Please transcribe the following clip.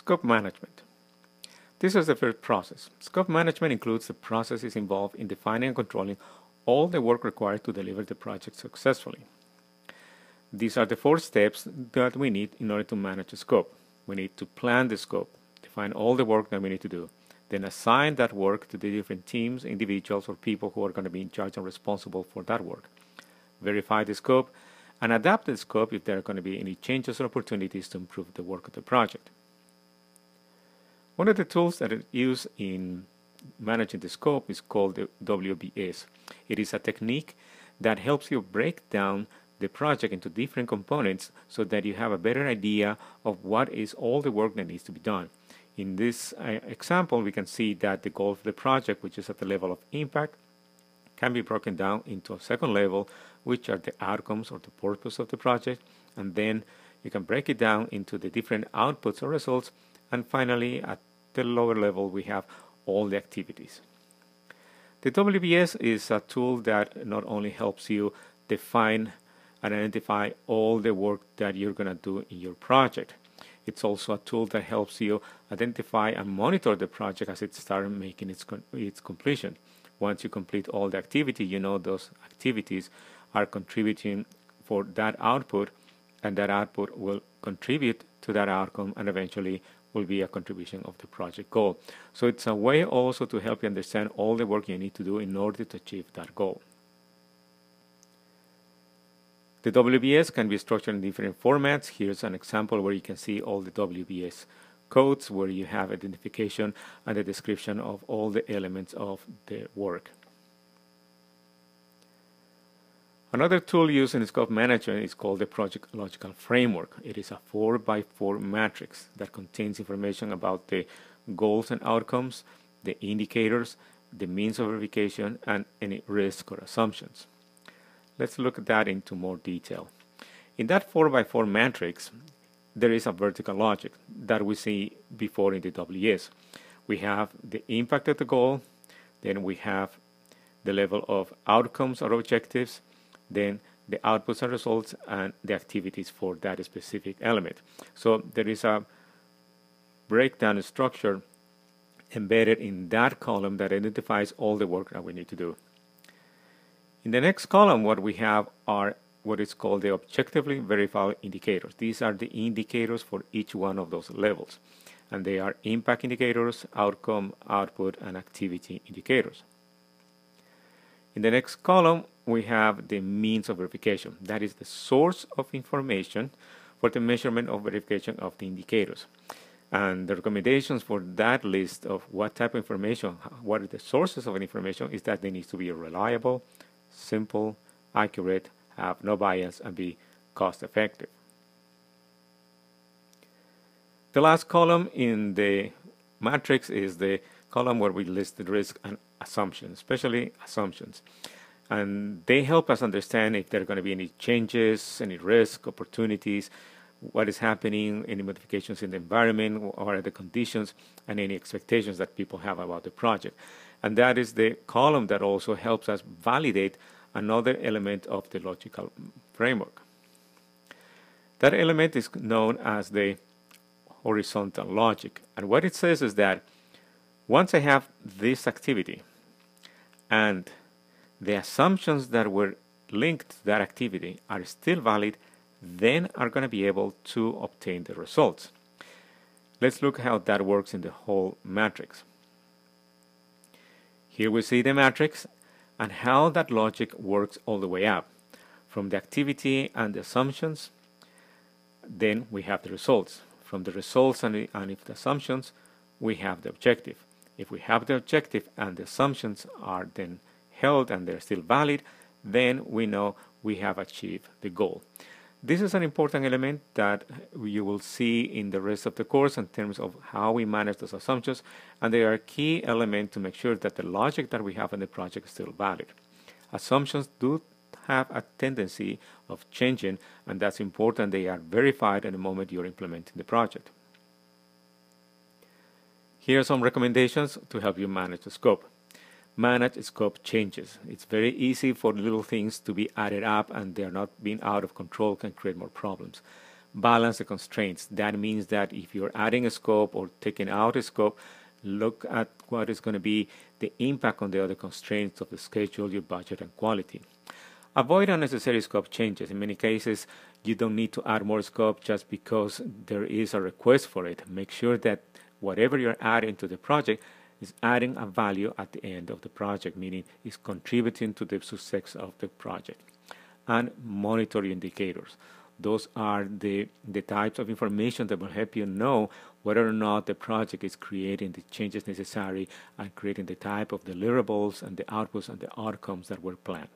Scope management. This is the first process. Scope management includes the processes involved in defining and controlling all the work required to deliver the project successfully. These are the four steps that we need in order to manage the scope. We need to plan the scope, define all the work that we need to do, then assign that work to the different teams, individuals, or people who are going to be in charge and responsible for that work. Verify the scope and adapt the scope if there are going to be any changes or opportunities to improve the work of the project. One of the tools that is used in managing the scope is called the WBS. It is a technique that helps you break down the project into different components so that you have a better idea of what is all the work that needs to be done. In this uh, example, we can see that the goal of the project, which is at the level of impact, can be broken down into a second level, which are the outcomes or the purpose of the project, and then you can break it down into the different outputs or results, and finally, at the lower level, we have all the activities. The WBS is a tool that not only helps you define and identify all the work that you're going to do in your project. It's also a tool that helps you identify and monitor the project as it starts making its, its completion. Once you complete all the activity, you know those activities are contributing for that output, and that output will contribute to that outcome and eventually will be a contribution of the project goal. So it's a way also to help you understand all the work you need to do in order to achieve that goal. The WBS can be structured in different formats. Here's an example where you can see all the WBS codes where you have identification and the description of all the elements of the work. Another tool used in scope management is called the Project Logical Framework. It is a 4 by 4 matrix that contains information about the goals and outcomes, the indicators, the means of verification, and any risk or assumptions. Let's look at that into more detail. In that 4x4 matrix, there is a vertical logic that we see before in the WBS. We have the impact of the goal, then we have the level of outcomes or objectives, then the outputs and results, and the activities for that specific element. So there is a breakdown structure embedded in that column that identifies all the work that we need to do. In the next column, what we have are what is called the objectively verifiable indicators. These are the indicators for each one of those levels. And they are impact indicators, outcome, output, and activity indicators. In the next column, we have the means of verification. That is the source of information for the measurement of verification of the indicators. And the recommendations for that list of what type of information, what are the sources of information, is that they need to be reliable, simple, accurate, have no bias, and be cost effective. The last column in the matrix is the column where we list the risk and assumptions, especially assumptions. And they help us understand if there are going to be any changes, any risk, opportunities, what is happening, any modifications in the environment, are the conditions, and any expectations that people have about the project. And that is the column that also helps us validate another element of the logical framework. That element is known as the horizontal logic. And what it says is that once I have this activity and the assumptions that were linked to that activity are still valid, then are going to be able to obtain the results. Let's look how that works in the whole matrix. Here we see the matrix and how that logic works all the way up. From the activity and the assumptions, then we have the results. From the results and, and if the assumptions, we have the objective. If we have the objective and the assumptions are then held and they're still valid, then we know we have achieved the goal. This is an important element that you will see in the rest of the course in terms of how we manage those assumptions, and they are a key element to make sure that the logic that we have in the project is still valid. Assumptions do have a tendency of changing, and that's important. They are verified at the moment you're implementing the project. Here are some recommendations to help you manage the scope manage scope changes. It's very easy for little things to be added up and they're not being out of control can create more problems. balance the constraints. That means that if you're adding a scope or taking out a scope, look at what is going to be the impact on the other constraints of the schedule, your budget, and quality. Avoid unnecessary scope changes. In many cases, you don't need to add more scope just because there is a request for it. Make sure that whatever you're adding to the project is adding a value at the end of the project, meaning is contributing to the success of the project. And monitor indicators. Those are the, the types of information that will help you know whether or not the project is creating the changes necessary and creating the type of deliverables and the outputs and the outcomes that were planned.